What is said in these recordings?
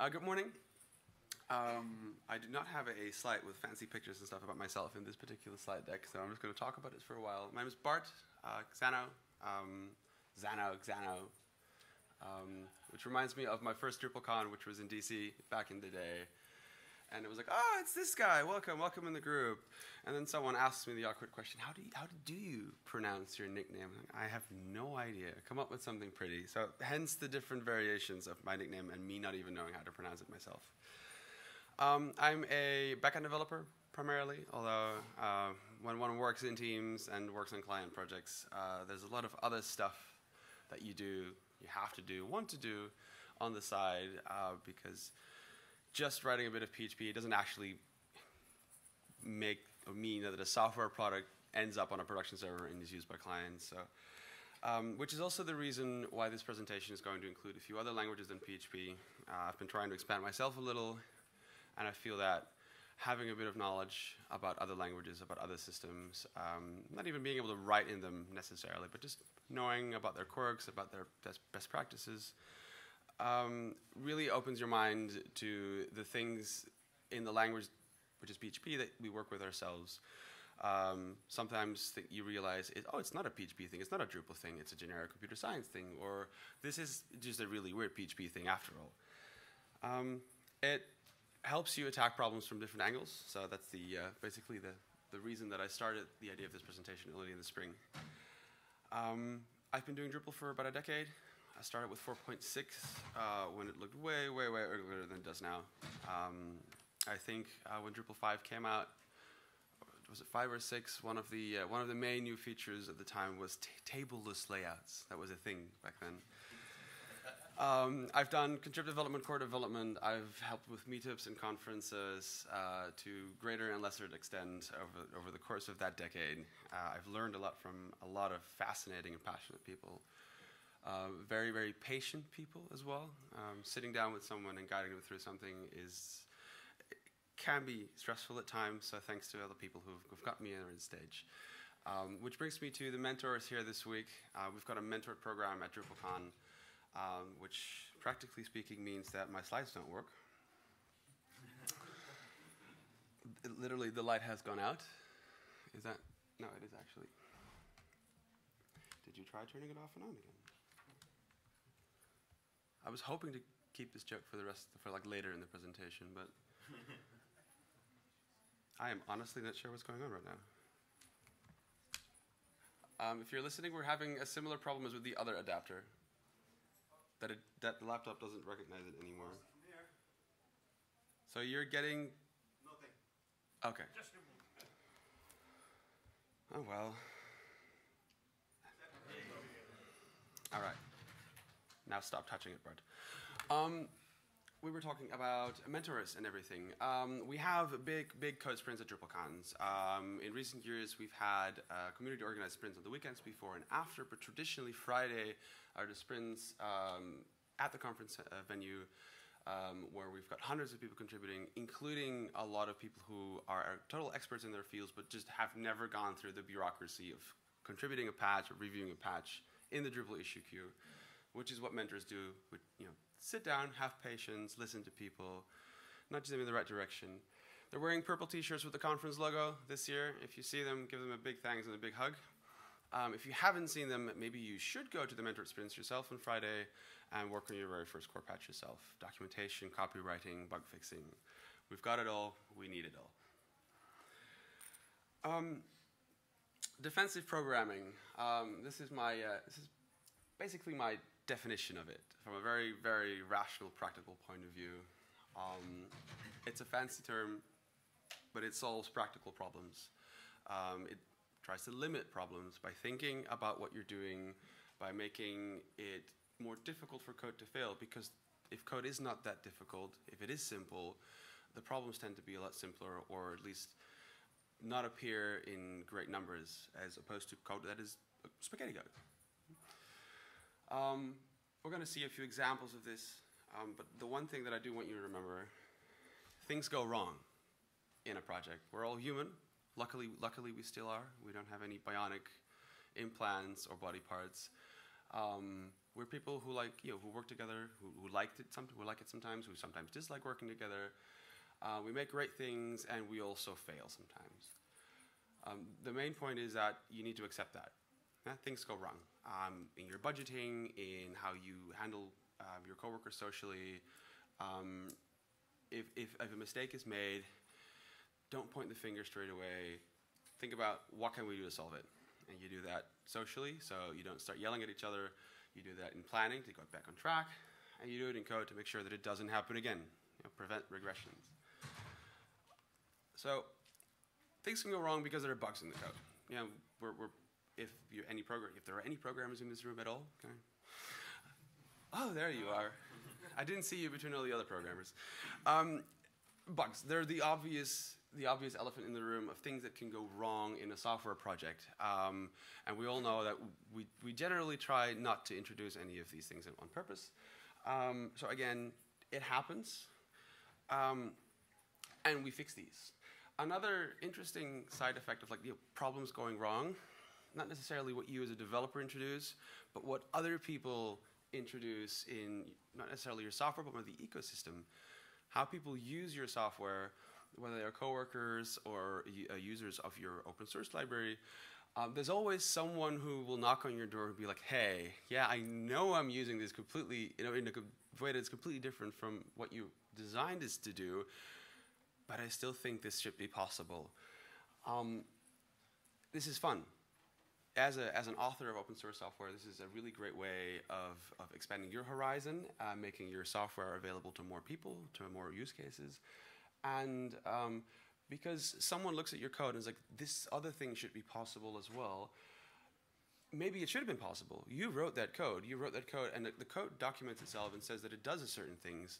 Uh, good morning. Um, I do not have a slide with fancy pictures and stuff about myself in this particular slide deck, so I'm just going to talk about it for a while. My name is Bart uh, Xano, um, Xano, Xano, um, which reminds me of my first DrupalCon, which was in DC back in the day. And it was like, oh, it's this guy. Welcome, welcome in the group. And then someone asks me the awkward question, how do you, how do you pronounce your nickname? I have no idea. Come up with something pretty. So hence the different variations of my nickname and me not even knowing how to pronounce it myself. Um, I'm a backend developer primarily, although uh, when one works in teams and works on client projects, uh, there's a lot of other stuff that you do, you have to do, want to do on the side uh, because just writing a bit of PHP doesn't actually make or mean that a software product ends up on a production server and is used by clients. So, um, which is also the reason why this presentation is going to include a few other languages than PHP. Uh, I've been trying to expand myself a little, and I feel that having a bit of knowledge about other languages, about other systems, um, not even being able to write in them necessarily, but just knowing about their quirks, about their best, best practices, um, really opens your mind to the things in the language, which is PHP, that we work with ourselves. Um, sometimes you realize, it, oh, it's not a PHP thing, it's not a Drupal thing, it's a generic computer science thing, or this is just a really weird PHP thing after all. Um, it helps you attack problems from different angles, so that's the uh, basically the, the reason that I started the idea of this presentation early in the spring. Um, I've been doing Drupal for about a decade. I started with 4.6 uh, when it looked way, way, way earlier than it does now. Um, I think uh, when Drupal 5 came out, was it five or six? One of the uh, one of the main new features at the time was tableless layouts. That was a thing back then. Um, I've done contributor development, core development. I've helped with meetups and conferences uh, to greater and lesser extent over, over the course of that decade. Uh, I've learned a lot from a lot of fascinating and passionate people. Uh, very, very patient people as well. Um, sitting down with someone and guiding them through something is can be stressful at times. So thanks to other people who've, who've got me in the stage. Um, which brings me to the mentors here this week. Uh, we've got a mentor program at DrupalCon, um, which practically speaking means that my slides don't work. literally, the light has gone out. Is that? No, it is actually. Did you try turning it off and on again? I was hoping to keep this joke for the rest, for like later in the presentation, but I am honestly not sure what's going on right now. Um, if you're listening, we're having a similar problem as with the other adapter. That, it, that the laptop doesn't recognize it anymore. So you're getting. Nothing. Okay. Oh well. All right. Now stop touching it, Bart. Um, we were talking about mentors and everything. Um, we have big, big code sprints at DrupalCons. Um, in recent years, we've had uh, community organized sprints on the weekends before and after, but traditionally Friday are the sprints um, at the conference uh, venue um, where we've got hundreds of people contributing, including a lot of people who are total experts in their fields, but just have never gone through the bureaucracy of contributing a patch or reviewing a patch in the Drupal issue queue which is what mentors do. you know, sit down, have patience, listen to people, nudge them in the right direction. They're wearing purple T-shirts with the conference logo this year. If you see them, give them a big thanks and a big hug. Um, if you haven't seen them, maybe you should go to the mentor experience yourself on Friday and work on your very first core patch yourself. Documentation, copywriting, bug fixing. We've got it all. We need it all. Um, defensive programming. Um, this is my uh, this is basically my definition of it from a very, very rational, practical point of view. Um, it's a fancy term, but it solves practical problems. Um, it tries to limit problems by thinking about what you're doing, by making it more difficult for code to fail, because if code is not that difficult, if it is simple, the problems tend to be a lot simpler, or at least not appear in great numbers, as opposed to code that is spaghetti code. Um, we're going to see a few examples of this, um, but the one thing that I do want you to remember, things go wrong in a project. We're all human. Luckily, luckily we still are. We don't have any bionic implants or body parts. Um, we're people who like you know who work together, who, who liked it, some, who like it sometimes, who sometimes dislike working together. Uh, we make great things, and we also fail sometimes. Um, the main point is that you need to accept that. Yeah, things go wrong um, in your budgeting, in how you handle uh, your coworkers socially. Um, if, if, if a mistake is made, don't point the finger straight away. Think about what can we do to solve it, and you do that socially, so you don't start yelling at each other. You do that in planning to go back on track, and you do it in code to make sure that it doesn't happen again. You know, prevent regressions. So things can go wrong because there are bugs in the code. You know, we're, we're if you any program, if there are any programmers in this room at all, okay. Oh, there you are. I didn't see you between all the other programmers. Um, bugs. They're the obvious, the obvious elephant in the room of things that can go wrong in a software project. Um, and we all know that we, we generally try not to introduce any of these things on purpose. Um, so again, it happens. Um, and we fix these. Another interesting side effect of like you know, problems going wrong, not necessarily what you as a developer introduce, but what other people introduce in not necessarily your software, but more the ecosystem. How people use your software, whether they are coworkers or uh, users of your open source library, um, there's always someone who will knock on your door and be like, "Hey, yeah, I know I'm using this completely, you know, in a way that's completely different from what you designed this to do, but I still think this should be possible." Um, this is fun as, a, as an author of open source software, this is a really great way of, of expanding your horizon, uh, making your software available to more people, to more use cases. And um, because someone looks at your code and is like, this other thing should be possible as well, maybe it should have been possible. You wrote that code, you wrote that code, and the, the code documents itself and says that it does certain things.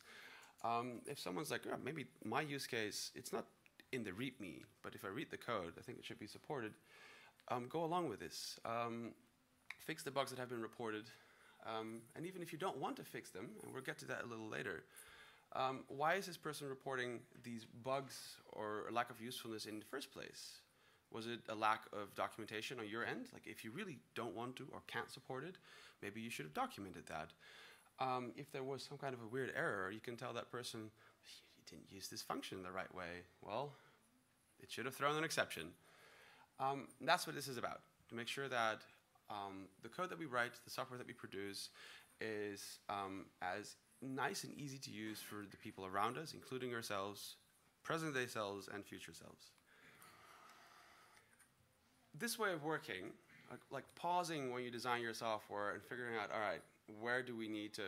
Um, if someone's like, oh, maybe my use case, it's not in the README, but if I read the code, I think it should be supported um, go along with this. Um, fix the bugs that have been reported. Um, and even if you don't want to fix them, and we'll get to that a little later, um, why is this person reporting these bugs or lack of usefulness in the first place? Was it a lack of documentation on your end? Like, if you really don't want to or can't support it, maybe you should have documented that. Um, if there was some kind of a weird error, you can tell that person, you didn't use this function the right way. Well, it should have thrown an exception. Um, that's what this is about, to make sure that um, the code that we write, the software that we produce, is um, as nice and easy to use for the people around us, including ourselves, present-day selves, and future selves. This way of working, like, like pausing when you design your software and figuring out, all right, where do we need to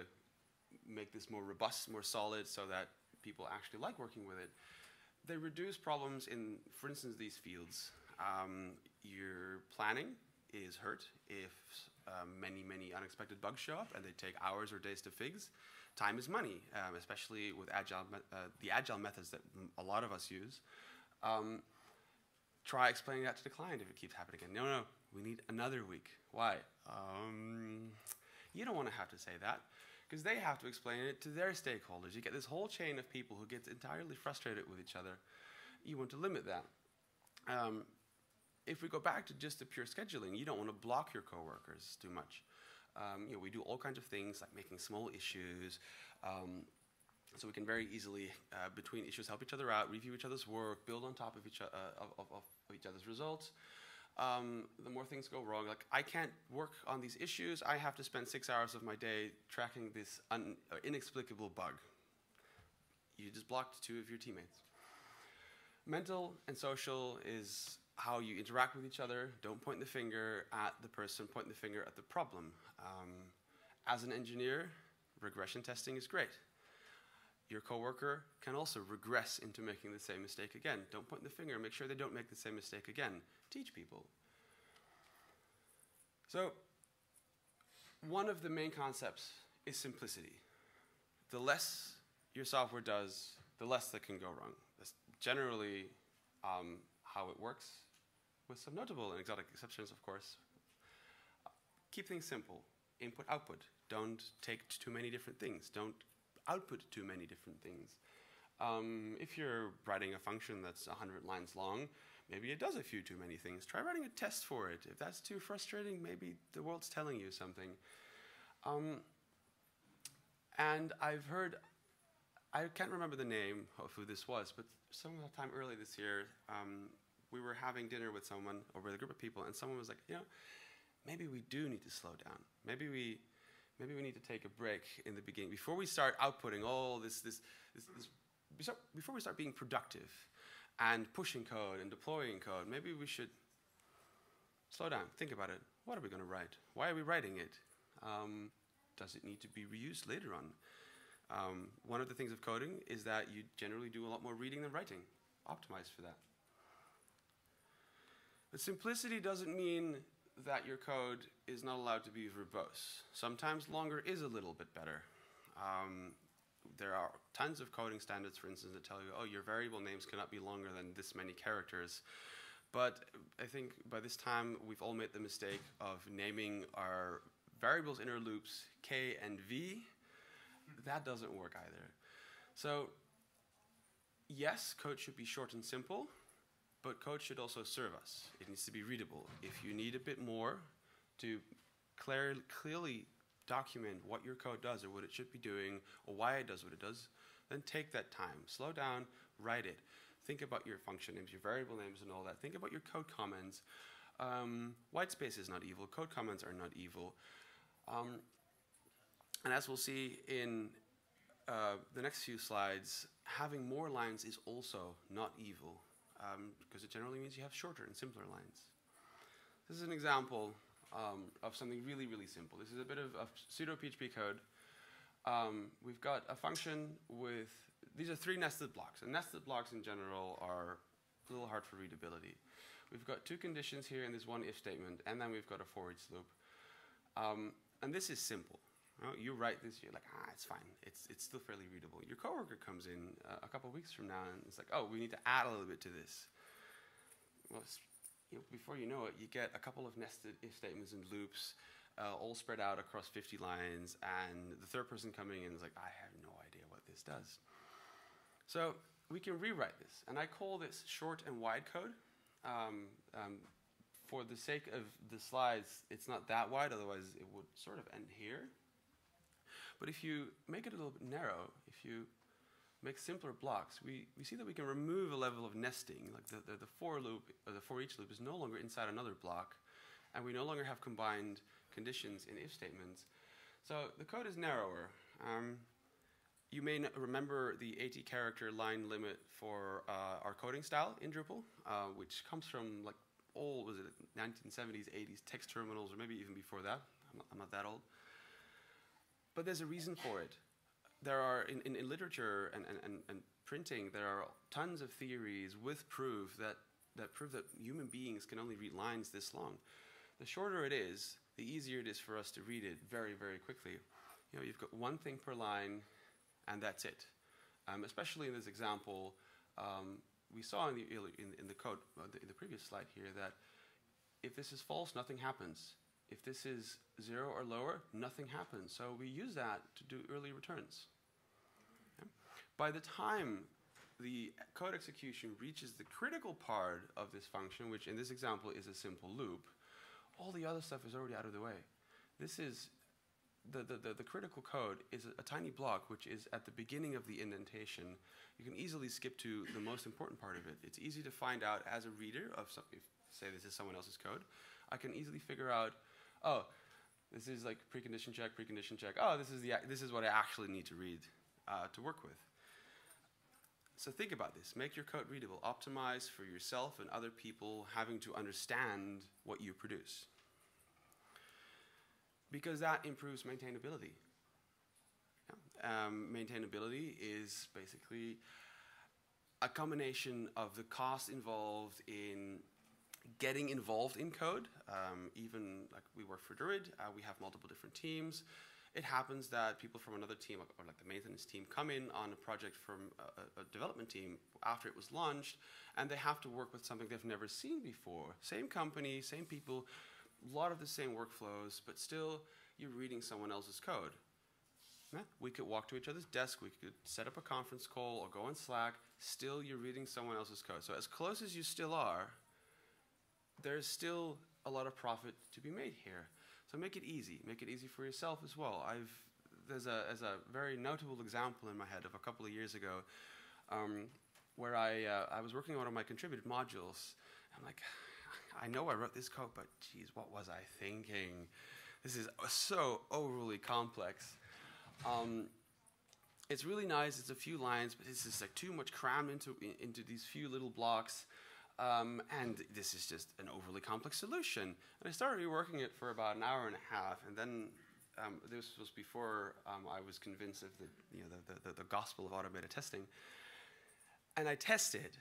make this more robust, more solid, so that people actually like working with it, they reduce problems in, for instance, these fields um, your planning is hurt if um, many, many unexpected bugs show up and they take hours or days to fix. Time is money, um, especially with agile uh, the agile methods that a lot of us use. Um, try explaining that to the client if it keeps happening again. No, no, we need another week. Why? Um, you don't want to have to say that because they have to explain it to their stakeholders. You get this whole chain of people who get entirely frustrated with each other. You want to limit that. Um, if we go back to just the pure scheduling, you don't want to block your coworkers too much. Um, you know, we do all kinds of things like making small issues, um, so we can very easily, uh, between issues, help each other out, review each other's work, build on top of each, uh, of, of, of, each other's results. Um, the more things go wrong, like I can't work on these issues, I have to spend six hours of my day tracking this uh, inexplicable bug. You just blocked two of your teammates. Mental and social is how you interact with each other. Don't point the finger at the person, point the finger at the problem. Um, as an engineer, regression testing is great. Your coworker can also regress into making the same mistake again. Don't point the finger, make sure they don't make the same mistake again. Teach people. So, one of the main concepts is simplicity. The less your software does, the less that can go wrong. That's generally um, how it works, with some notable and exotic exceptions, of course. Keep things simple. Input, output. Don't take too many different things. Don't output too many different things. Um, if you're writing a function that's 100 lines long, maybe it does a few too many things. Try writing a test for it. If that's too frustrating, maybe the world's telling you something. Um, and I've heard, I can't remember the name of who this was, but sometime early this year, um, we were having dinner with someone or with a group of people, and someone was like, you know, maybe we do need to slow down. Maybe we, maybe we need to take a break in the beginning before we start outputting all this, this, this, this before we start being productive and pushing code and deploying code. Maybe we should slow down, think about it. What are we going to write? Why are we writing it? Um, does it need to be reused later on? Um, one of the things of coding is that you generally do a lot more reading than writing. Optimize for that. But simplicity doesn't mean that your code is not allowed to be verbose. Sometimes longer is a little bit better. Um, there are tons of coding standards, for instance, that tell you, oh, your variable names cannot be longer than this many characters. But I think by this time, we've all made the mistake of naming our variables inner loops k and v. That doesn't work either. So yes, code should be short and simple, but code should also serve us. It needs to be readable. If you need a bit more to clear, clearly document what your code does or what it should be doing or why it does what it does, then take that time. Slow down, write it. Think about your function names, your variable names, and all that. Think about your code comments. Um, white space is not evil. Code comments are not evil. Um, and as we'll see in uh, the next few slides, having more lines is also not evil um, because it generally means you have shorter and simpler lines. This is an example um, of something really, really simple. This is a bit of, of pseudo PHP code. Um, we've got a function with, these are three nested blocks, and nested blocks in general are a little hard for readability. We've got two conditions here in this one if statement, and then we've got a for each loop. Um, and this is simple. You, you write this, you're like, ah, it's fine. It's, it's still fairly readable. Your coworker comes in uh, a couple weeks from now and it's like, oh, we need to add a little bit to this. Well, you know, before you know it, you get a couple of nested if statements and loops uh, all spread out across 50 lines, and the third person coming in is like, I have no idea what this does. So we can rewrite this, and I call this short and wide code. Um, um, for the sake of the slides, it's not that wide, otherwise it would sort of end here. But if you make it a little bit narrow, if you make simpler blocks, we, we see that we can remove a level of nesting. Like the, the, the for loop, or the for each loop is no longer inside another block, and we no longer have combined conditions in if statements. So the code is narrower. Um, you may remember the 80 character line limit for uh, our coding style in Drupal, uh, which comes from like old, was it 1970s, 80s text terminals, or maybe even before that. I'm not, I'm not that old. But there's a reason for it. There are, in, in, in literature and, and, and printing, there are tons of theories with proof that, that prove that human beings can only read lines this long. The shorter it is, the easier it is for us to read it very, very quickly. You know, you've got one thing per line, and that's it. Um, especially in this example, um, we saw in the, in, in the code, uh, the, in the previous slide here, that if this is false, nothing happens. If this is zero or lower, nothing happens. So we use that to do early returns. Okay? By the time the code execution reaches the critical part of this function, which in this example is a simple loop, all the other stuff is already out of the way. This is the, the, the, critical code is a, a, tiny block which is at the beginning of the indentation. You can easily skip to the most important part of it. It's easy to find out as a reader of some, if say this is someone else's code, I can easily figure out oh, this is like precondition check, precondition check. Oh, this is, the, this is what I actually need to read uh, to work with. So think about this. Make your code readable. Optimize for yourself and other people having to understand what you produce. Because that improves maintainability. Yeah. Um, maintainability is basically a combination of the cost involved in getting involved in code. Um, even like we work for Druid, uh, we have multiple different teams. It happens that people from another team, or like the maintenance team, come in on a project from a, a development team after it was launched, and they have to work with something they've never seen before. Same company, same people, a lot of the same workflows, but still you're reading someone else's code. Yeah, we could walk to each other's desk, we could set up a conference call or go on Slack, still you're reading someone else's code. So as close as you still are, there's still a lot of profit to be made here. So make it easy. Make it easy for yourself as well. I've there's a there's a very notable example in my head of a couple of years ago, um, where I uh, I was working on one of my contributed modules. I'm like, I know I wrote this code, but geez, what was I thinking? This is so overly complex. Um, it's really nice. It's a few lines, but it's just like too much crammed into into these few little blocks. Um, and this is just an overly complex solution. And I started reworking it for about an hour and a half, and then um, this was before um, I was convinced of the, you know, the, the, the, gospel of automated testing. And I tested,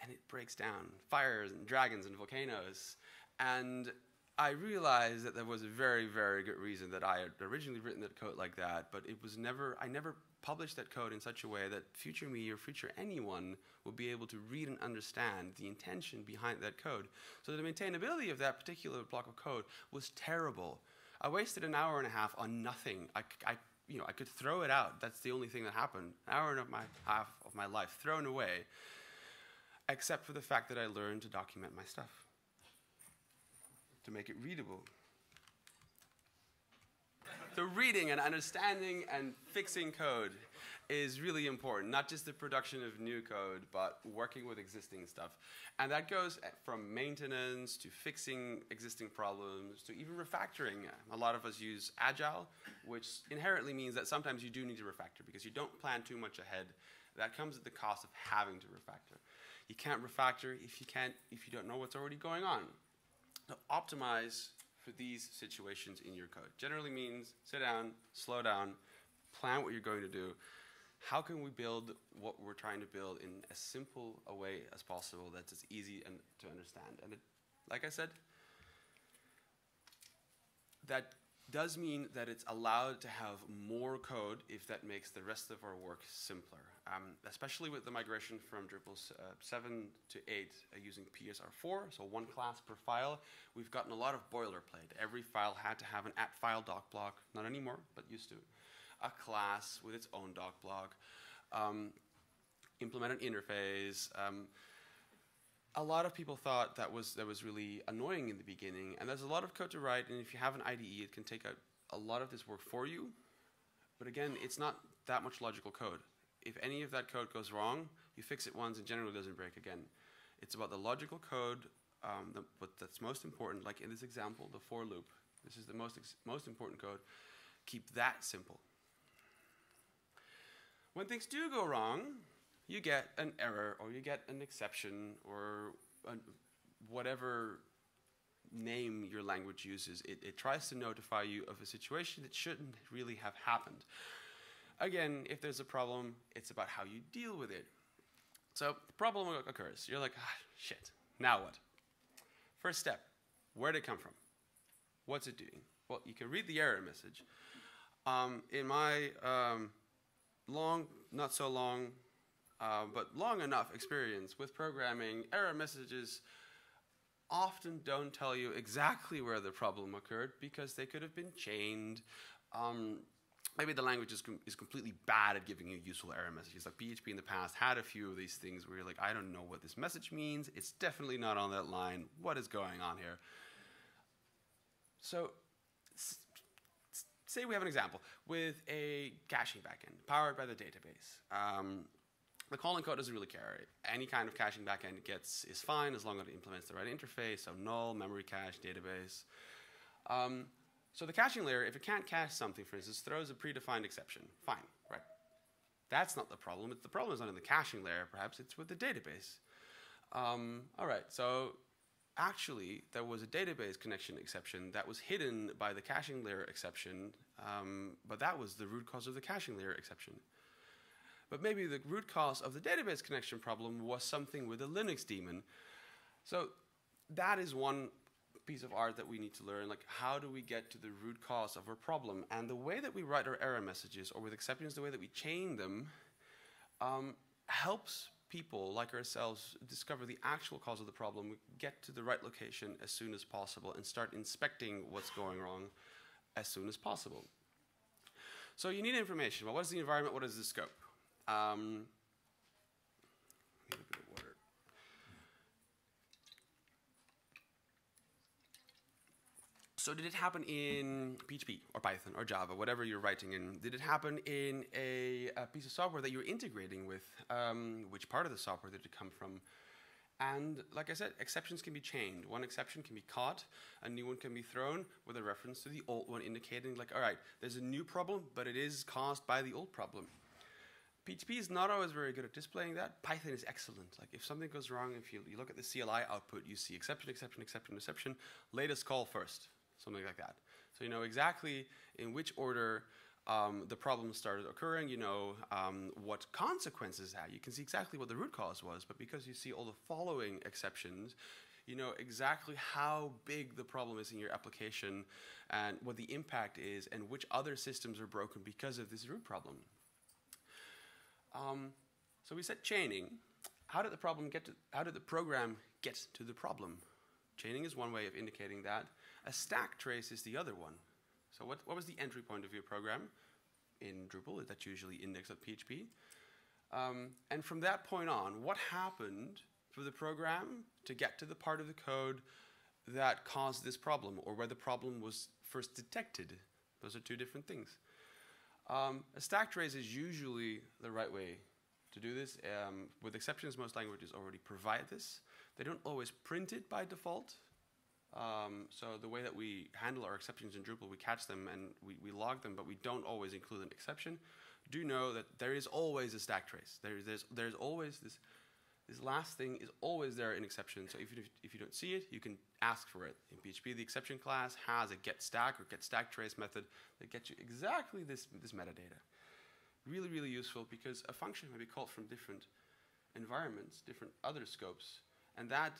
and it breaks down fires and dragons and volcanoes. And I realized that there was a very, very good reason that I had originally written that code like that, but it was never, I never published that code in such a way that future me or future anyone would be able to read and understand the intention behind that code. So the maintainability of that particular block of code was terrible. I wasted an hour and a half on nothing. I, I, you know, I could throw it out. That's the only thing that happened. An hour and a half of my life thrown away, except for the fact that I learned to document my stuff to make it readable. So reading and understanding and fixing code is really important, not just the production of new code, but working with existing stuff. And that goes from maintenance to fixing existing problems to even refactoring. A lot of us use Agile, which inherently means that sometimes you do need to refactor because you don't plan too much ahead. That comes at the cost of having to refactor. You can't refactor if you can't if you don't know what's already going on to optimize for these situations in your code. Generally means sit down, slow down, plan what you're going to do. How can we build what we're trying to build in as simple a way as possible that's as easy and to understand? And it, like I said, that does mean that it's allowed to have more code if that makes the rest of our work simpler. Um, especially with the migration from Drupal uh, 7 to 8 uh, using PSR4, so one class per file, we've gotten a lot of boilerplate. Every file had to have an at file doc block, not anymore, but used to. A class with its own doc block, um, implement an interface. Um, a lot of people thought that was that was really annoying in the beginning, and there's a lot of code to write. And if you have an IDE, it can take a, a lot of this work for you. But again, it's not that much logical code. If any of that code goes wrong, you fix it once and generally doesn't break again. It's about the logical code, um, the, but that's most important. Like in this example, the for loop. This is the most most important code. Keep that simple. When things do go wrong, you get an error or you get an exception or whatever name your language uses. It, it tries to notify you of a situation that shouldn't really have happened. Again, if there's a problem, it's about how you deal with it. So the problem occurs. You're like, ah, shit, now what? First step, where did it come from? What's it doing? Well, you can read the error message. Um, in my um, long, not so long, uh, but long enough experience with programming, error messages often don't tell you exactly where the problem occurred because they could have been chained. Um, maybe the language is, com is completely bad at giving you useful error messages. Like PHP in the past had a few of these things where you're like, I don't know what this message means. It's definitely not on that line. What is going on here? So say we have an example with a caching backend powered by the database. Um, the calling code doesn't really care. Any kind of caching backend gets is fine as long as it implements the right interface, so null, memory cache, database. Um, so the caching layer, if it can't cache something, for instance, throws a predefined exception. Fine, right? That's not the problem. The problem is not in the caching layer, perhaps, it's with the database. Um, all right, so actually, there was a database connection exception that was hidden by the caching layer exception, um, but that was the root cause of the caching layer exception. But maybe the root cause of the database connection problem was something with a Linux daemon. So that is one piece of art that we need to learn. Like, how do we get to the root cause of our problem? And the way that we write our error messages, or with exceptions, the way that we chain them, um, helps people like ourselves discover the actual cause of the problem, get to the right location as soon as possible, and start inspecting what's going wrong as soon as possible. So you need information. Well, what is the environment? What is the scope? Um, So did it happen in PHP or Python or Java, whatever you're writing in? Did it happen in a, a piece of software that you're integrating with? Um, which part of the software did it come from? And like I said, exceptions can be chained. One exception can be caught, a new one can be thrown with a reference to the old one, indicating like, all right, there's a new problem, but it is caused by the old problem. PHP is not always very good at displaying that. Python is excellent. Like if something goes wrong, if you, you look at the CLI output, you see exception, exception, exception, exception, latest call first, something like that. So you know exactly in which order um, the problem started occurring, you know um, what consequences had. You can see exactly what the root cause was, but because you see all the following exceptions, you know exactly how big the problem is in your application and what the impact is and which other systems are broken because of this root problem. Um, so we said chaining. How did the problem get to, how did the program get to the problem? Chaining is one way of indicating that. A stack trace is the other one. So what, what was the entry point of your program in Drupal? That's usually index.php. Um, and from that point on, what happened for the program to get to the part of the code that caused this problem or where the problem was first detected? Those are two different things. Um, a stack trace is usually the right way to do this. Um, with exceptions, most languages already provide this. They don't always print it by default. Um, so the way that we handle our exceptions in Drupal, we catch them and we, we log them, but we don't always include an exception. Do know that there is always a stack trace. There, there's, there's always this, this last thing is always there in exception. So if you, if you don't see it, you can ask for it. In PHP, the exception class has a get stack or get stack trace method that gets you exactly this, this metadata. Really, really useful because a function may be called from different environments, different other scopes, and that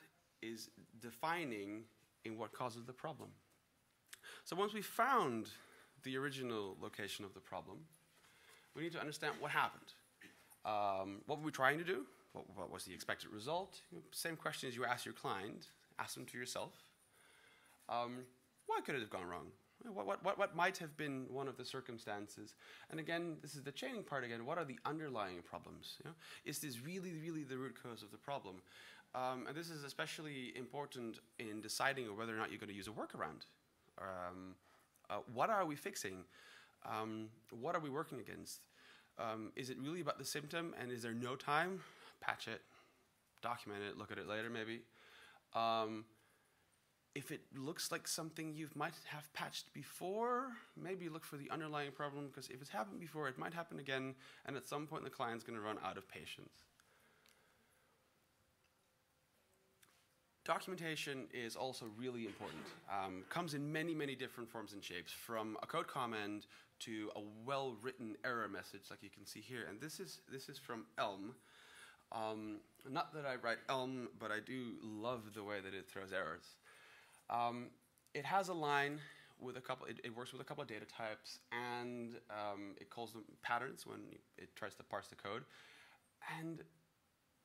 is defining in what causes the problem. So once we found the original location of the problem, we need to understand what happened. Um, what were we trying to do? What, what, was the expected result? Same questions you ask your client, ask them to yourself. Um, why could it have gone wrong? What, what, what, what might have been one of the circumstances? And again, this is the chaining part again. What are the underlying problems? You know? Is this really, really the root cause of the problem? Um, and this is especially important in deciding whether or not you're going to use a workaround. Um, uh, what are we fixing? Um, what are we working against? Um, is it really about the symptom and is there no time? Patch it, document it, look at it later maybe. Um, if it looks like something you might have patched before, maybe look for the underlying problem because if it's happened before, it might happen again, and at some point the client's going to run out of patience. Documentation is also really important. Um, comes in many, many different forms and shapes, from a code comment to a well-written error message, like you can see here. And this is this is from Elm. Um, not that I write Elm, but I do love the way that it throws errors. Um, it has a line with a couple. It, it, works with a couple of data types, and um, it calls them patterns when it tries to parse the code. And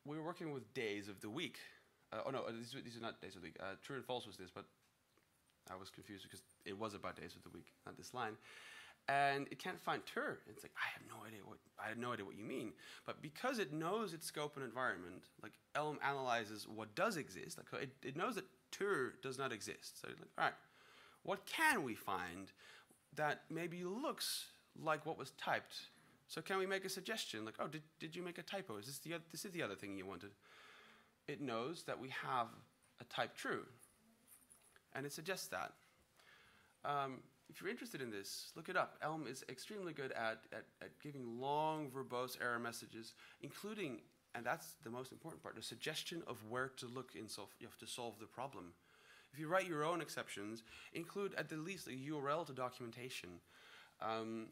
we were working with days of the week uh, oh no, uh, these, these, are not days of the week. Uh, true and false was this, but I was confused because it was about days of the week, not this line. And it can't find tur. It's like I have no idea what I have no idea what you mean. But because it knows its scope and environment, like Elm analyzes what does exist. Like it, it knows that tur does not exist. So like, all right, what can we find that maybe looks like what was typed? So can we make a suggestion? Like, oh, did, did you make a typo? Is this the this is the other thing you wanted? it knows that we have a type true. And it suggests that. Um, if you're interested in this, look it up. Elm is extremely good at, at, at, giving long, verbose error messages, including, and that's the most important part, the suggestion of where to look in solve, you have to solve the problem. If you write your own exceptions, include at the least a URL to documentation. Um,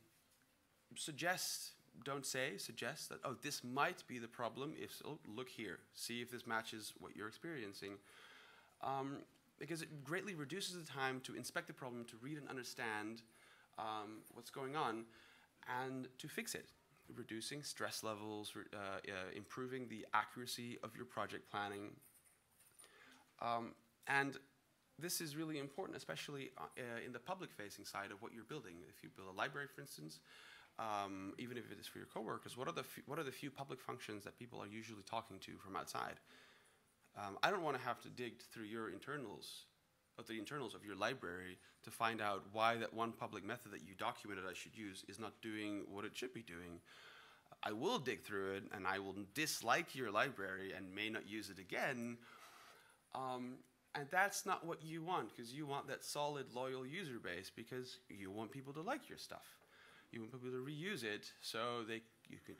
suggest don't say, suggest that, oh, this might be the problem. If so, look here, see if this matches what you're experiencing. Um, because it greatly reduces the time to inspect the problem, to read and understand um, what's going on, and to fix it. Reducing stress levels, uh, uh, improving the accuracy of your project planning. Um, and this is really important, especially uh, in the public facing side of what you're building. If you build a library, for instance, um, even if it is for your coworkers, what are the what are the few public functions that people are usually talking to from outside? Um, I don't want to have to dig through your internals of the internals of your library to find out why that one public method that you documented I should use is not doing what it should be doing. I will dig through it and I will dislike your library and may not use it again. Um, and that's not what you want because you want that solid, loyal user base because you want people to like your stuff. You want people to reuse it so they,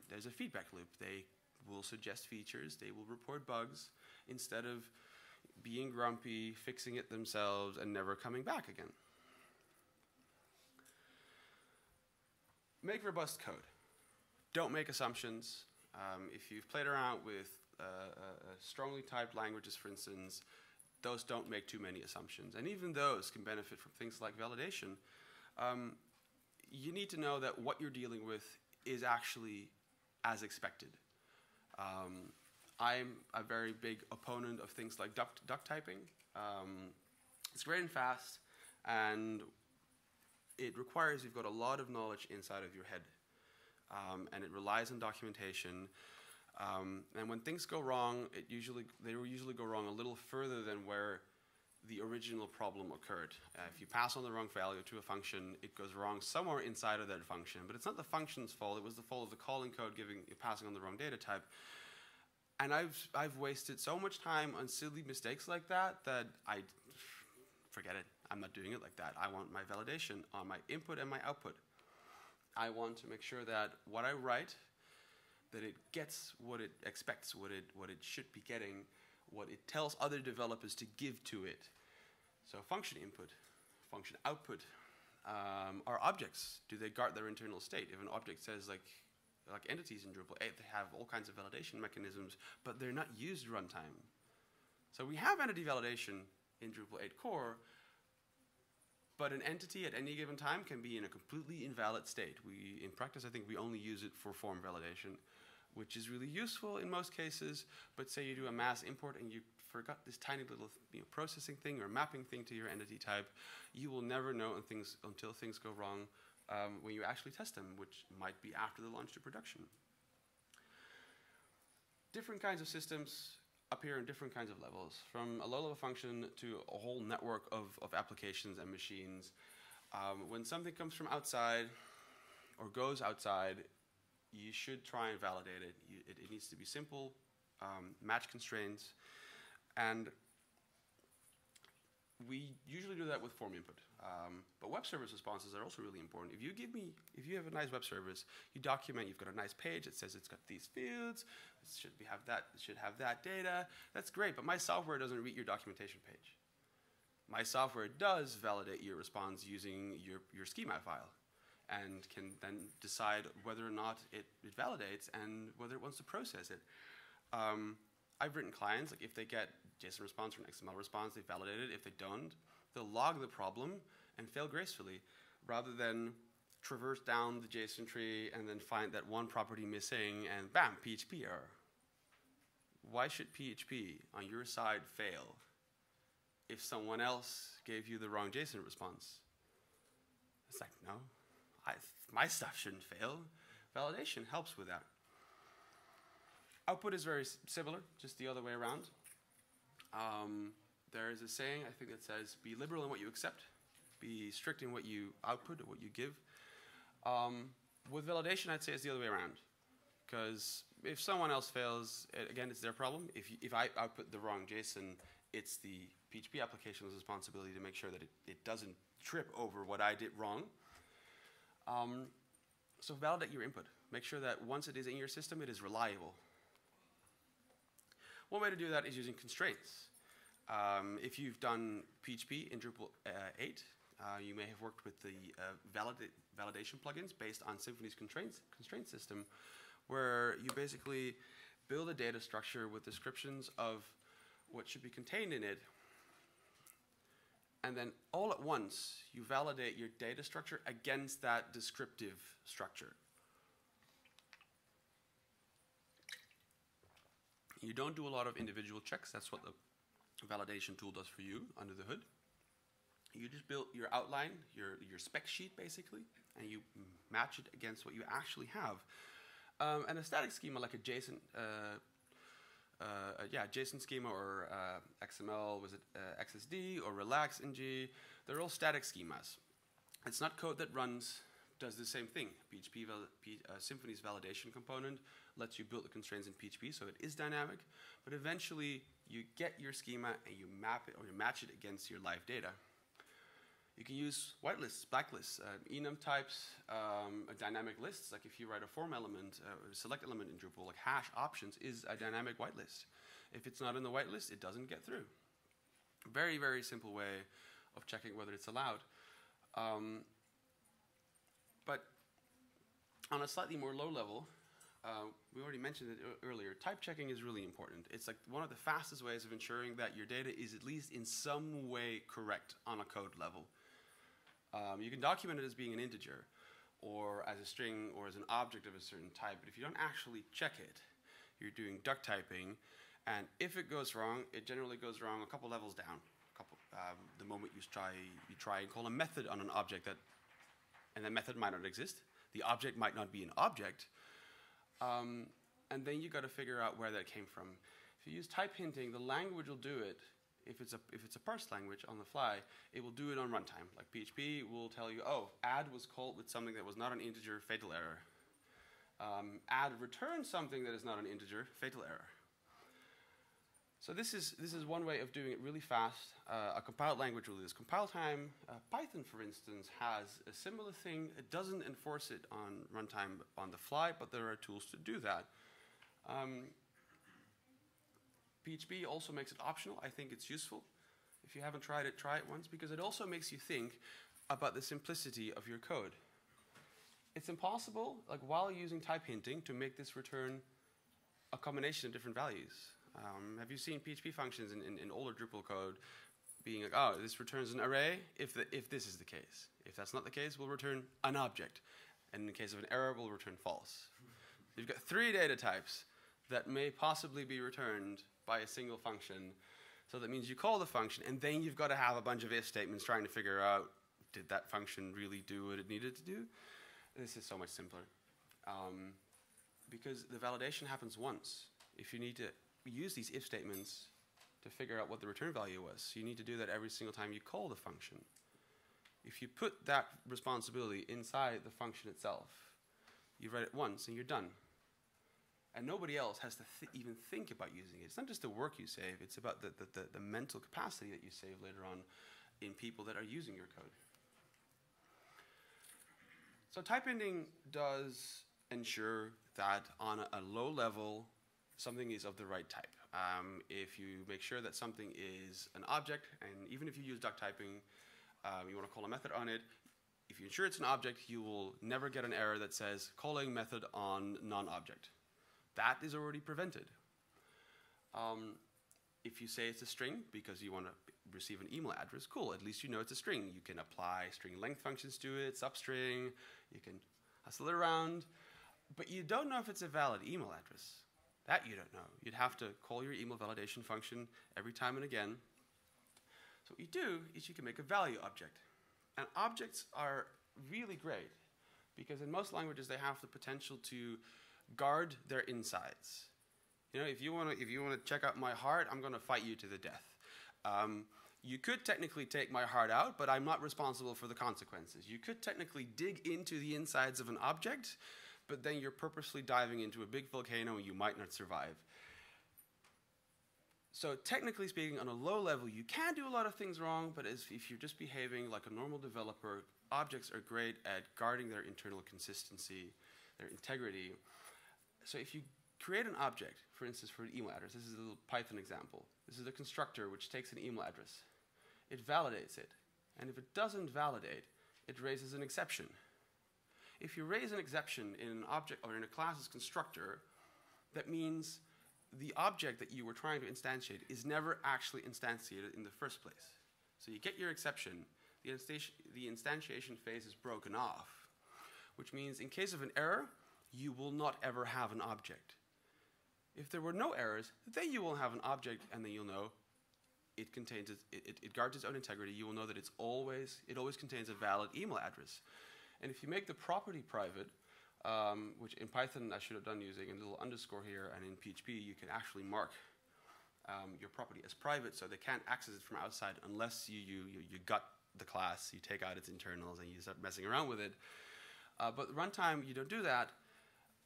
there's a feedback loop. They will suggest features, they will report bugs instead of being grumpy, fixing it themselves, and never coming back again. Make robust code. Don't make assumptions. Um, if you've played around with uh, uh, strongly typed languages, for instance, those don't make too many assumptions. And even those can benefit from things like validation. Um, you need to know that what you're dealing with is actually as expected. Um, I'm a very big opponent of things like duck, duck typing. Um, it's great and fast, and it requires you've got a lot of knowledge inside of your head. Um, and it relies on documentation. Um, and when things go wrong, it usually they usually go wrong a little further than where the original problem occurred. Uh, if you pass on the wrong value to a function, it goes wrong somewhere inside of that function. But it's not the function's fault; it was the fault of the calling code giving passing on the wrong data type. And I've I've wasted so much time on silly mistakes like that that I forget it. I'm not doing it like that. I want my validation on my input and my output. I want to make sure that what I write, that it gets what it expects, what it what it should be getting, what it tells other developers to give to it. So function input, function output. Um, are objects, do they guard their internal state? If an object says like like entities in Drupal 8, they have all kinds of validation mechanisms, but they're not used runtime. So we have entity validation in Drupal 8 core, but an entity at any given time can be in a completely invalid state. We, in practice, I think we only use it for form validation, which is really useful in most cases. But say you do a mass import and you forgot this tiny little you know, processing thing or mapping thing to your entity type, you will never know things, until things go wrong um, when you actually test them, which might be after the launch to production. Different kinds of systems appear in different kinds of levels, from a low-level function to a whole network of, of applications and machines. Um, when something comes from outside or goes outside, you should try and validate it. You, it, it, needs to be simple, um, match constraints, and we usually do that with form input. Um, but web service responses are also really important. If you give me, if you have a nice web service, you document, you've got a nice page that says it's got these fields, it should have that, it should have that data. That's great, but my software doesn't read your documentation page. My software does validate your response using your, your schema file and can then decide whether or not it, it validates and whether it wants to process it. Um, I've written clients, like if they get JSON response or an XML response, they validate it. If they don't, they'll log the problem and fail gracefully rather than traverse down the JSON tree and then find that one property missing and bam, PHP error. Why should PHP on your side fail if someone else gave you the wrong JSON response? It's like, no, I, my stuff shouldn't fail. Validation helps with that. Output is very similar, just the other way around. Um, there is a saying, I think, that says, be liberal in what you accept, be strict in what you output or what you give. Um, with validation, I'd say it's the other way around. Because if someone else fails, it, again, it's their problem. If, you, if I output the wrong JSON, it's the PHP application's responsibility to make sure that it, it doesn't trip over what I did wrong. Um, so validate your input. Make sure that once it is in your system, it is reliable. One way to do that is using constraints. Um, if you've done PHP in Drupal uh, 8, uh, you may have worked with the uh, valida validation plugins based on Symfony's constraints, constraint system, where you basically build a data structure with descriptions of what should be contained in it. And then all at once, you validate your data structure against that descriptive structure. You don't do a lot of individual checks. That's what the validation tool does for you under the hood. You just build your outline, your, your spec sheet basically, and you match it against what you actually have. Um, and a static schema like a JSON, uh, uh, yeah, JSON schema or uh, XML, was it uh, XSD or Relax NG? They're all static schemas. It's not code that runs, does the same thing. PHP val P uh, Symfony's validation component lets you build the constraints in PHP, so it is dynamic. But eventually, you get your schema and you map it or you match it against your live data. You can use whitelists, blacklists, uh, enum types, um, dynamic lists. Like if you write a form element, uh, select element in Drupal, like hash options is a dynamic whitelist. If it's not in the whitelist, it doesn't get through. Very, very simple way of checking whether it's allowed. Um, on a slightly more low level, uh, we already mentioned it earlier, type checking is really important. It's like one of the fastest ways of ensuring that your data is at least in some way correct on a code level. Um, you can document it as being an integer or as a string or as an object of a certain type, but if you don't actually check it, you're doing duck typing, and if it goes wrong, it generally goes wrong a couple levels down. Couple, um, the moment you try, you try and call a method on an object that, and that method might not exist. The object might not be an object, um, and then you got to figure out where that came from. If you use type hinting, the language will do it if it's a if it's a parsed language on the fly, it will do it on runtime. Like PHP will tell you, oh, add was called with something that was not an integer, fatal error. Um, add returns something that is not an integer, fatal error. So this is this is one way of doing it really fast. Uh, a compiled language will do this. Compile time, uh, Python, for instance, has a similar thing. It doesn't enforce it on runtime on the fly, but there are tools to do that. Um, PHP also makes it optional. I think it's useful. If you haven't tried it, try it once because it also makes you think about the simplicity of your code. It's impossible, like while using type hinting, to make this return a combination of different values. Um, have you seen PHP functions in, in, in, older Drupal code being like, oh, this returns an array if, the, if this is the case. If that's not the case, we'll return an object. And in the case of an error, we'll return false. You've got three data types that may possibly be returned by a single function. So that means you call the function, and then you've got to have a bunch of if statements trying to figure out did that function really do what it needed to do? This is so much simpler. Um, because the validation happens once. If you need to use these if statements to figure out what the return value was, you need to do that every single time you call the function. If you put that responsibility inside the function itself, you write it once and you're done and nobody else has to th even think about using it. It's not just the work you save, it's about the, the, the, the mental capacity that you save later on in people that are using your code. So type hinting does ensure that on a, a, low level, something is of the right type. Um, if you make sure that something is an object, and even if you use duck typing, um, you want to call a method on it, if you ensure it's an object, you will never get an error that says calling method on non-object. That is already prevented. Um, if you say it's a string because you want to receive an email address, cool, at least you know it's a string. You can apply string length functions to it, substring, you can hustle it around, but you don't know if it's a valid email address. That you don't know. You'd have to call your email validation function every time and again. So what you do is you can make a value object. And objects are really great because in most languages they have the potential to guard their insides. You know, if you want to, if you want to check out my heart, I'm going to fight you to the death. Um, you could technically take my heart out, but I'm not responsible for the consequences. You could technically dig into the insides of an object, but then you're purposely diving into a big volcano and you might not survive. So technically speaking, on a low level, you can do a lot of things wrong, but as, if you're just behaving like a normal developer, objects are great at guarding their internal consistency, their integrity. So if you create an object, for instance, for an email address, this is a little Python example. This is a constructor which takes an email address. It validates it. And if it doesn't validate, it raises an exception. If you raise an exception in an object or in a class's constructor, that means the object that you were trying to instantiate is never actually instantiated in the first place. So you get your exception, the, the instantiation phase is broken off, which means in case of an error, you will not ever have an object. If there were no errors, then you will have an object, and then you'll know it contains it, it, it, guards its own integrity. You will know that it's always it always contains a valid email address. And if you make the property private, um, which in Python I should have done using a little underscore here, and in PHP you can actually mark um, your property as private, so they can't access it from outside unless you, you, you, you gut the class, you take out its internals, and you start messing around with it. Uh, but runtime, you don't do that.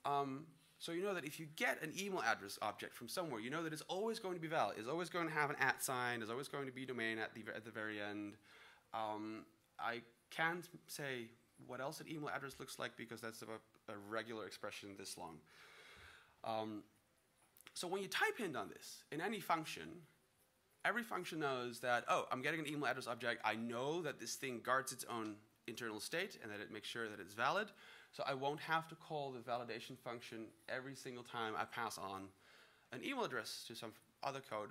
Um, so you know that if you get an email address object from somewhere, you know that it's always going to be valid. It's always going to have an at sign. It's always going to be domain at the, at the very end. Um, I can't say what else an email address looks like because that's a, a regular expression this long. Um, so when you type hint on this in any function, every function knows that, oh, I'm getting an email address object. I know that this thing guards its own internal state and that it makes sure that it's valid. So I won't have to call the validation function every single time I pass on an email address to some other code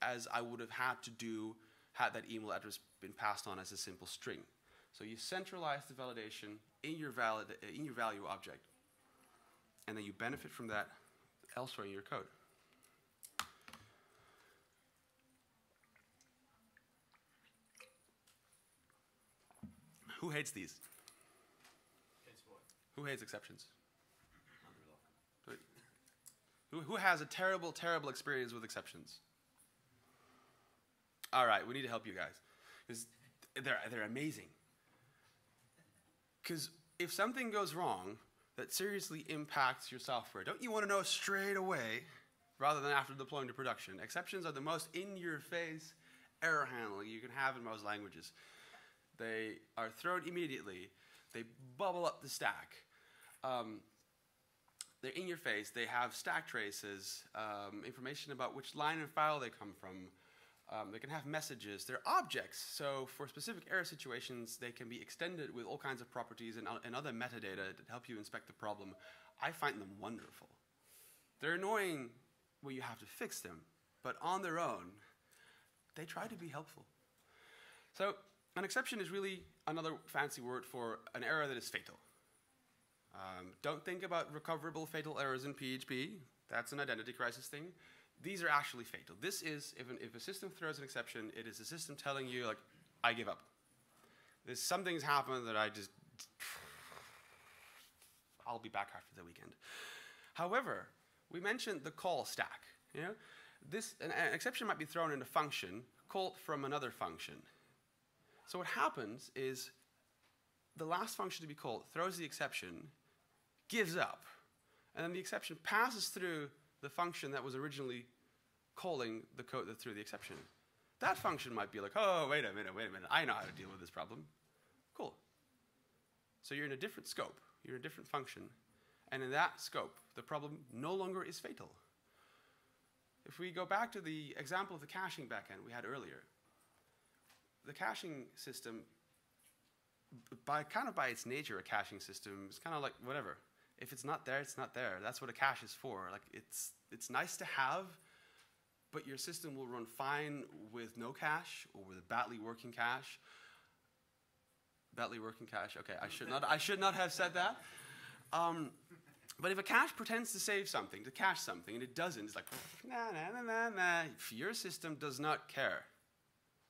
as I would have had to do had that email address been passed on as a simple string. So you centralize the validation in your, valid, in your value object, and then you benefit from that elsewhere in your code. Who hates these? Who hates exceptions? Who, who has a terrible, terrible experience with exceptions? All right, we need to help you guys. Because they're, they're amazing. Because if something goes wrong that seriously impacts your software, don't you want to know straight away rather than after deploying to production? Exceptions are the most in your face error handling you can have in most languages. They are thrown immediately, they bubble up the stack. Um, they're in your face, they have stack traces, um, information about which line and file they come from. Um, they can have messages. They're objects, so for specific error situations, they can be extended with all kinds of properties and, and other metadata that help you inspect the problem. I find them wonderful. They're annoying when you have to fix them, but on their own, they try to be helpful. So an exception is really another fancy word for an error that is fatal. Um, don't think about recoverable fatal errors in PHP. That's an identity crisis thing these are actually fatal. This is, if, an, if a system throws an exception, it is a system telling you, like, I give up. There's something's happened that I just, I'll be back after the weekend. However, we mentioned the call stack. You know? this, an, an exception might be thrown in a function called from another function. So what happens is the last function to be called throws the exception, gives up, and then the exception passes through the function that was originally calling the code that threw the exception. That function might be like, oh, wait a minute, wait a minute, I know how to deal with this problem. Cool. So you're in a different scope, you're in a different function, and in that scope, the problem no longer is fatal. If we go back to the example of the caching backend we had earlier, the caching system, by kind of by its nature, a caching system is kind of like whatever. If it's not there, it's not there. That's what a cache is for. Like it's it's nice to have, but your system will run fine with no cache or with a badly working cache. Badly working cache. Okay, I should not. I should not have said that. Um, but if a cache pretends to save something, to cache something, and it doesn't, it's like, nah, nah, nah, nah, nah. Your system does not care.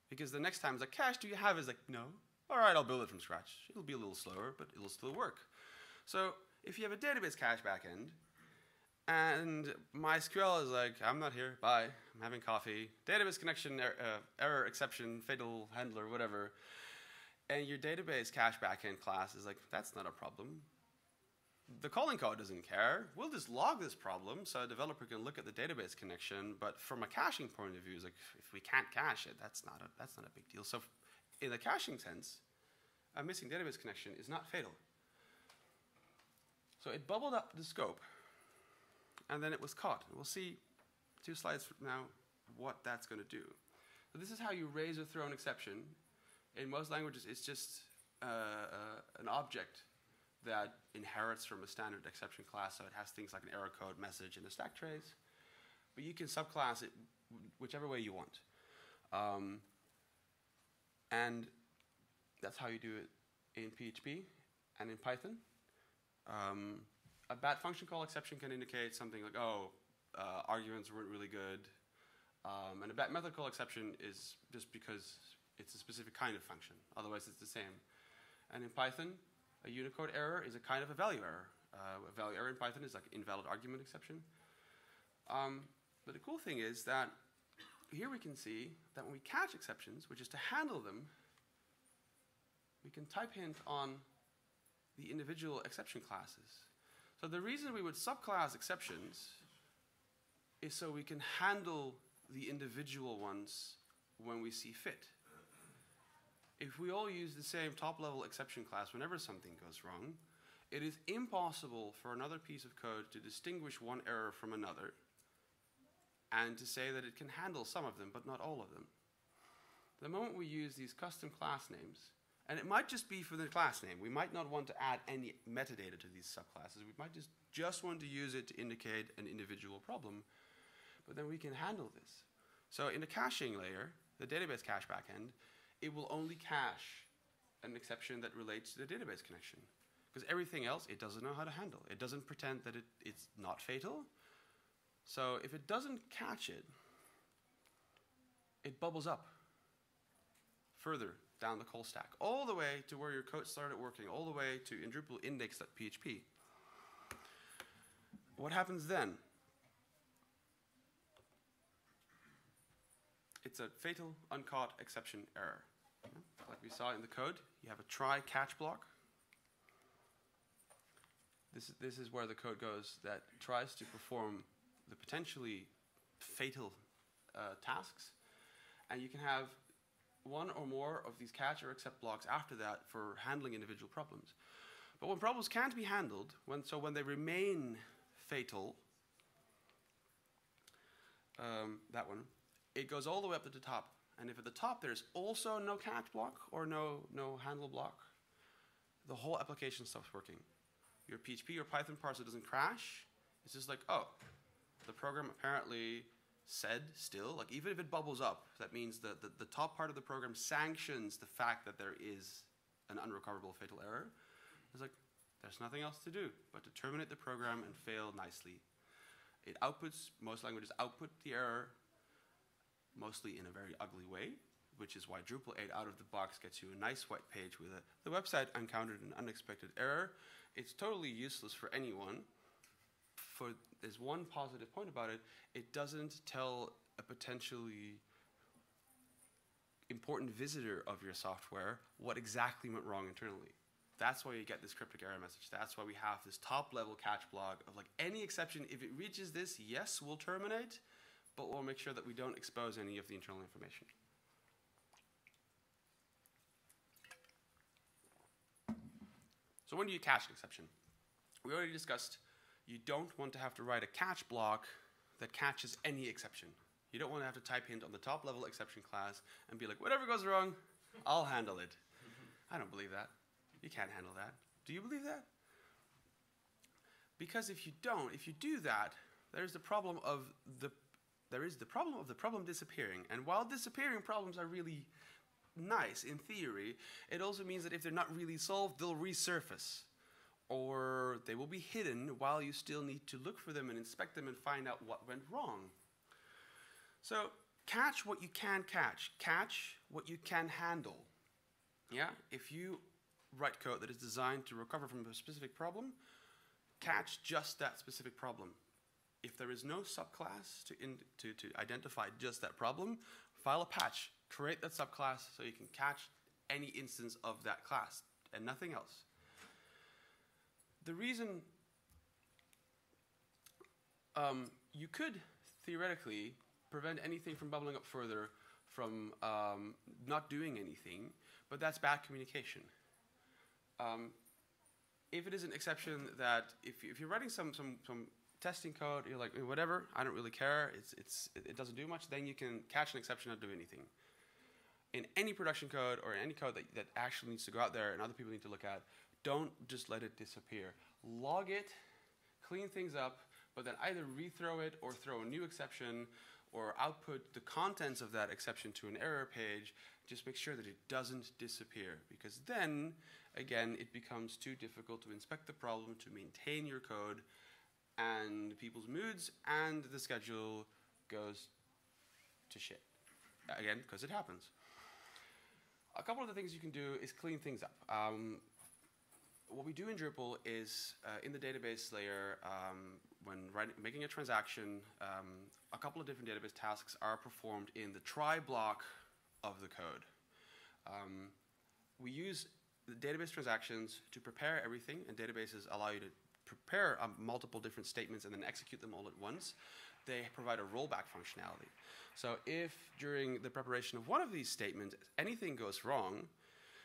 Because the next time it's like, cache do you have? Is like, no. All right, I'll build it from scratch. It'll be a little slower, but it'll still work. So if you have a database cache backend, and MySQL is like, I'm not here, bye, I'm having coffee, database connection, er uh, error, exception, fatal handler, whatever, and your database cache backend class is like, that's not a problem. The calling code doesn't care. We'll just log this problem so a developer can look at the database connection, but from a caching point of view, it's like, if we can't cache it, that's not a, that's not a big deal. So in the caching sense, a missing database connection is not fatal. So it bubbled up the scope, and then it was caught. We'll see two slides from now what that's going to do. So this is how you raise or throw an exception. In most languages, it's just uh, uh, an object that inherits from a standard exception class, so it has things like an error code message and a stack trace. But you can subclass it whichever way you want. Um, and that's how you do it in PHP and in Python. Um, a bad function call exception can indicate something like, oh, uh, arguments weren't really good. Um, and a bad method call exception is just because it's a specific kind of function. Otherwise, it's the same. And in Python, a Unicode error is a kind of a value error. Uh, a value error in Python is like invalid argument exception. Um, but the cool thing is that here we can see that when we catch exceptions, which is to handle them, we can type hint on the individual exception classes. So the reason we would subclass exceptions is so we can handle the individual ones when we see fit. If we all use the same top level exception class whenever something goes wrong, it is impossible for another piece of code to distinguish one error from another and to say that it can handle some of them but not all of them. The moment we use these custom class names, and it might just be for the class name. We might not want to add any metadata to these subclasses. We might just, just want to use it to indicate an individual problem, but then we can handle this. So in the caching layer, the database cache backend, it will only cache an exception that relates to the database connection. Because everything else, it doesn't know how to handle. It doesn't pretend that it, it's not fatal. So if it doesn't catch it, it bubbles up further down the call stack, all the way to where your code started working, all the way to in Drupal index.php. What happens then? It's a fatal uncaught exception error. Like we saw in the code, you have a try catch block. This is, this is where the code goes that tries to perform the potentially fatal uh, tasks. And you can have one or more of these catch or except blocks after that for handling individual problems. But when problems can't be handled, when, so when they remain fatal, um, that one, it goes all the way up to the top. And if at the top there's also no catch block or no, no handle block, the whole application stops working. Your PHP or Python parser doesn't crash. It's just like, oh, the program apparently said still, like even if it bubbles up, that means that the, the top part of the program sanctions the fact that there is an unrecoverable fatal error. It's like, there's nothing else to do but to terminate the program and fail nicely. It outputs, most languages output the error, mostly in a very ugly way, which is why Drupal 8 out of the box gets you a nice white page with a, the website encountered an unexpected error. It's totally useless for anyone. For there's one positive point about it, it doesn't tell a potentially important visitor of your software what exactly went wrong internally. That's why you get this cryptic error message. That's why we have this top level catch block of like any exception, if it reaches this, yes, we'll terminate, but we'll make sure that we don't expose any of the internal information. So when do you catch an exception? We already discussed you don't want to have to write a catch block that catches any exception. You don't want to have to type hint on the top level exception class and be like, whatever goes wrong, I'll handle it. I don't believe that. You can't handle that. Do you believe that? Because if you don't, if you do that, there's the problem of the there is the problem of the problem disappearing. And while disappearing problems are really nice in theory, it also means that if they're not really solved, they'll resurface or they will be hidden while you still need to look for them and inspect them and find out what went wrong. So catch what you can catch. Catch what you can handle. Yeah? If you write code that is designed to recover from a specific problem, catch just that specific problem. If there is no subclass to, in, to, to identify just that problem, file a patch, create that subclass so you can catch any instance of that class and nothing else the reason um, you could theoretically prevent anything from bubbling up further from um, not doing anything, but that's bad communication. Um, if it is an exception that if, if you're writing some, some, some testing code, you're like, whatever, I don't really care, it's, it's, it doesn't do much, then you can catch an exception and do anything. In any production code or any code that, that actually needs to go out there and other people need to look at, don't just let it disappear. Log it, clean things up, but then either rethrow it or throw a new exception or output the contents of that exception to an error page. Just make sure that it doesn't disappear because then, again, it becomes too difficult to inspect the problem, to maintain your code, and people's moods and the schedule goes to shit. Again, because it happens. A couple of the things you can do is clean things up. Um, what we do in Drupal is uh, in the database layer, um, when writing, making a transaction, um, a couple of different database tasks are performed in the try block of the code. Um, we use the database transactions to prepare everything, and databases allow you to prepare um, multiple different statements and then execute them all at once. They provide a rollback functionality. So if during the preparation of one of these statements anything goes wrong,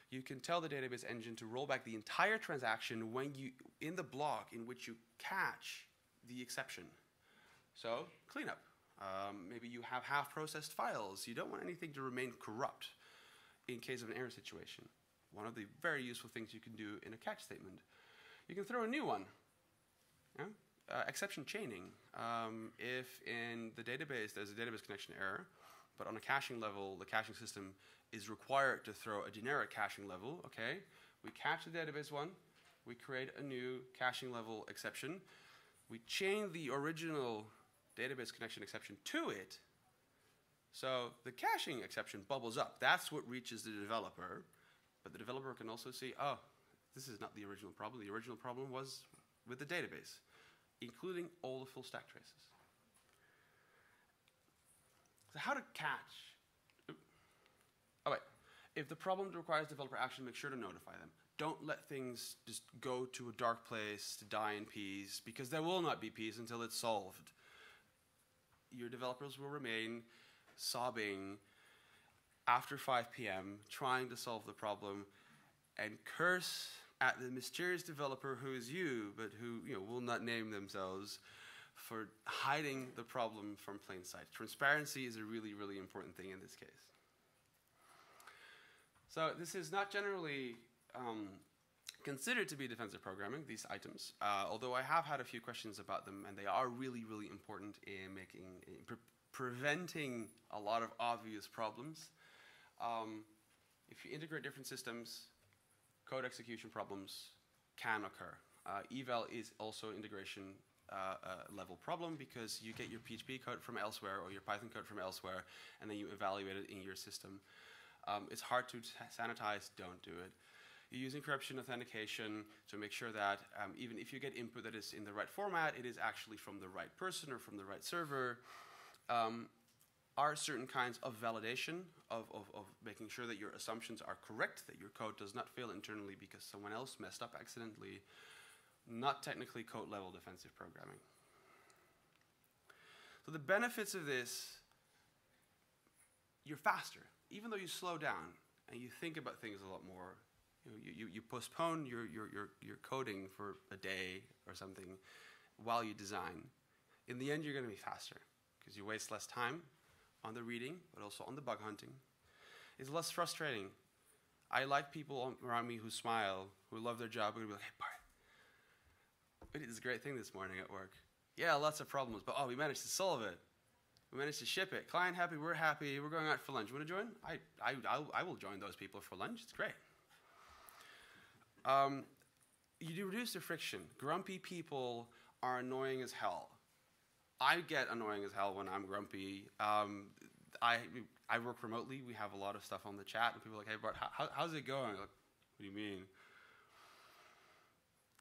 you can tell the database engine to roll back the entire transaction when you in the block in which you catch the exception. So cleanup. Um, maybe you have half processed files. You don't want anything to remain corrupt in case of an error situation. One of the very useful things you can do in a catch statement. You can throw a new one. Yeah? Uh, exception chaining. Um, if in the database there's a database connection error, but on a caching level, the caching system is required to throw a generic caching level, okay? We catch the database one, we create a new caching level exception, we chain the original database connection exception to it, so the caching exception bubbles up. That's what reaches the developer, but the developer can also see, oh, this is not the original problem. The original problem was with the database, including all the full stack traces. So how to catch. If the problem requires developer action, make sure to notify them. Don't let things just go to a dark place to die in peace, because there will not be peace until it's solved. Your developers will remain sobbing after 5 p.m., trying to solve the problem, and curse at the mysterious developer who is you, but who you know, will not name themselves, for hiding the problem from plain sight. Transparency is a really, really important thing in this case. So this is not generally um, considered to be defensive programming, these items, uh, although I have had a few questions about them, and they are really, really important in making, in pre preventing a lot of obvious problems. Um, if you integrate different systems, code execution problems can occur. Uh, eval is also integration uh, uh, level problem because you get your PHP code from elsewhere or your Python code from elsewhere, and then you evaluate it in your system. Um, it's hard to sanitize, don't do it. You're using corruption authentication to make sure that um, even if you get input that is in the right format, it is actually from the right person or from the right server. Um, are certain kinds of validation of, of, of, making sure that your assumptions are correct, that your code does not fail internally because someone else messed up accidentally, not technically code level defensive programming. So the benefits of this, you're faster even though you slow down and you think about things a lot more, you, know, you, you, you postpone your, your, your, your coding for a day or something while you design, in the end you're going to be faster because you waste less time on the reading, but also on the bug hunting. It's less frustrating. I like people around me who smile, who love their job, who be like, hey, Bart, we did this great thing this morning at work. Yeah, lots of problems, but oh, we managed to solve it. We managed to ship it. Client happy, we're happy. We're going out for lunch. You Want to join? I, I, I'll, I will join those people for lunch. It's great. Um, you do reduce the friction. Grumpy people are annoying as hell. I get annoying as hell when I'm grumpy. Um, I, I work remotely. We have a lot of stuff on the chat, and people are like, hey, Bart, how, how's it going? Like, what do you mean?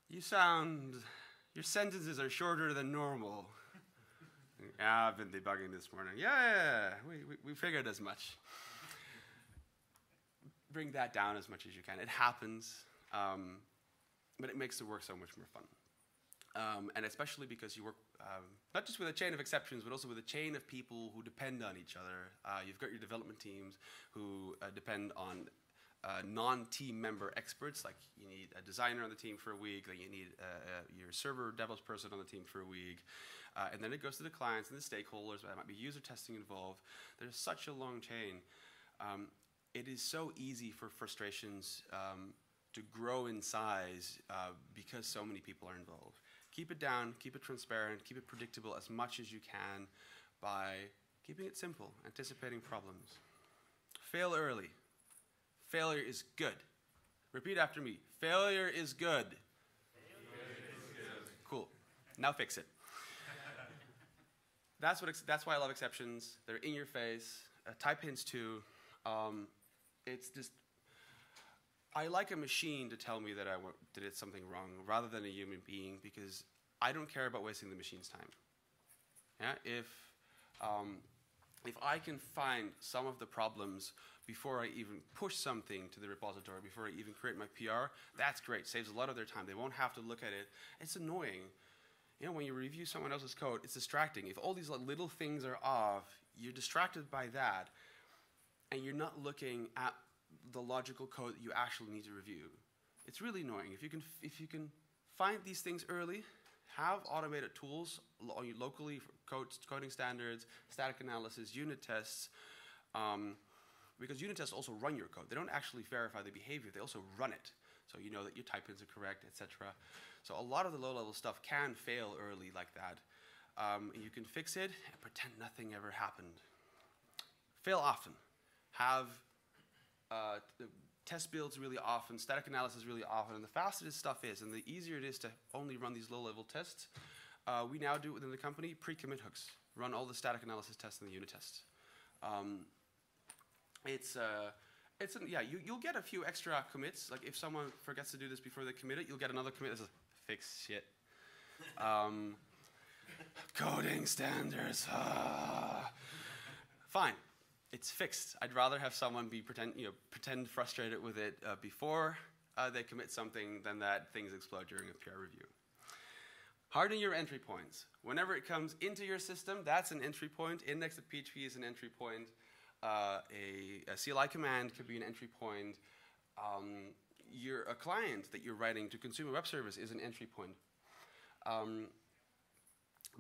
You sound, your sentences are shorter than normal. Yeah, I've been debugging this morning. Yeah. We, we, we figured as much. Bring that down as much as you can. It happens, um, but it makes the work so much more fun. Um, and especially because you work um, not just with a chain of exceptions, but also with a chain of people who depend on each other. Uh, you've got your development teams who uh, depend on uh, non-team member experts, like you need a designer on the team for a week, then you need uh, uh, your server DevOps person on the team for a week, uh, and then it goes to the clients and the stakeholders, there might be user testing involved. There's such a long chain. Um, it is so easy for frustrations um, to grow in size uh, because so many people are involved. Keep it down, keep it transparent, keep it predictable as much as you can by keeping it simple, anticipating problems. Fail early. Failure is good. Repeat after me. Failure is good. Failure is good. Cool. Now fix it. That's, what that's why I love exceptions. They're in your face. Uh, type hints too. Um, it's just, I like a machine to tell me that I did it something wrong rather than a human being because I don't care about wasting the machine's time. Yeah, if um, if I can find some of the problems before I even push something to the repository, before I even create my PR, that's great. Saves a lot of their time. They won't have to look at it. It's annoying. You know, when you review someone else's code, it's distracting. If all these little things are off, you're distracted by that, and you're not looking at the logical code that you actually need to review. It's really annoying. If you can, if you can find these things early, have automated tools lo- locally for code, coding standards, static analysis, unit tests, um, because unit tests also run your code. They don't actually verify the behavior; they also run it, so you know that your type hints are correct, etc. So a lot of the low-level stuff can fail early like that. Um, you can fix it and pretend nothing ever happened. Fail often. Have uh, test builds really often, static analysis really often, and the faster this stuff is, and the easier it is to only run these low-level tests, uh, we now do it within the company, pre-commit hooks. Run all the static analysis tests and the unit tests. Um, it's, uh, it's an, yeah, you, you'll get a few extra commits. Like if someone forgets to do this before they commit it, you'll get another commit fix shit. Um, coding standards. ah. Fine it's fixed. I'd rather have someone be pretend, you know, pretend frustrated with it uh, before uh, they commit something than that things explode during a peer review. Harden your entry points. Whenever it comes into your system, that's an entry point. Index.php is an entry point. Uh, a, a, CLI command could be an entry point. Um, your, a client that you're writing to consume a web service is an entry point. Um,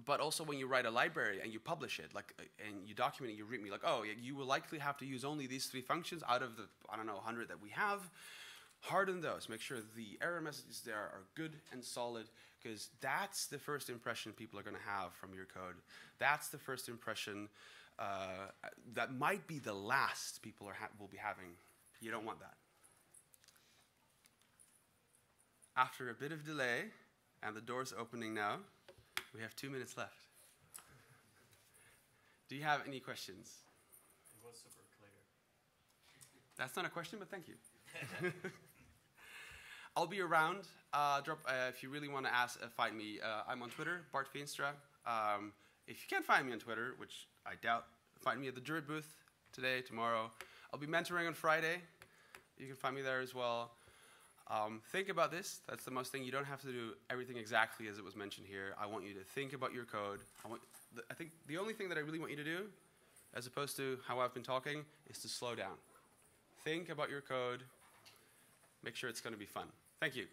but also when you write a library and you publish it, like, uh, and you document it, you read me, like, oh, you will likely have to use only these three functions out of the, I don't know, 100 that we have. Harden those. Make sure the error messages there are good and solid, because that's the first impression people are going to have from your code. That's the first impression uh, that might be the last people will be having. You don't want that. After a bit of delay, and the door's opening now, we have two minutes left. Do you have any questions? It was super clear. That's not a question, but thank you. I'll be around. Uh, drop uh, if you really want to ask, uh, find me. Uh, I'm on Twitter, Bart Feenstra. Um, if you can't find me on Twitter, which I doubt, find me at the Druid booth today, tomorrow. I'll be mentoring on Friday. You can find me there as well. Um, think about this. That's the most thing. You don't have to do everything exactly as it was mentioned here. I want you to think about your code. I, want, the, I think the only thing that I really want you to do, as opposed to how I've been talking, is to slow down. Think about your code. Make sure it's going to be fun. Thank you.